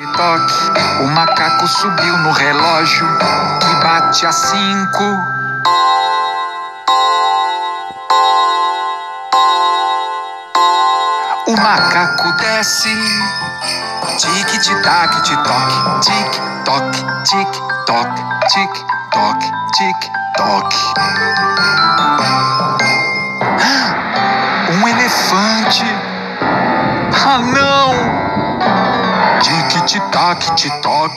Toque, o macaco subiu no relógio que bate a cinco. O macaco desce, tic tic tic toque, tic toque, tic toque, tic toque, tic toque. Um elefante. Ah não! Tic tic tac tic toque.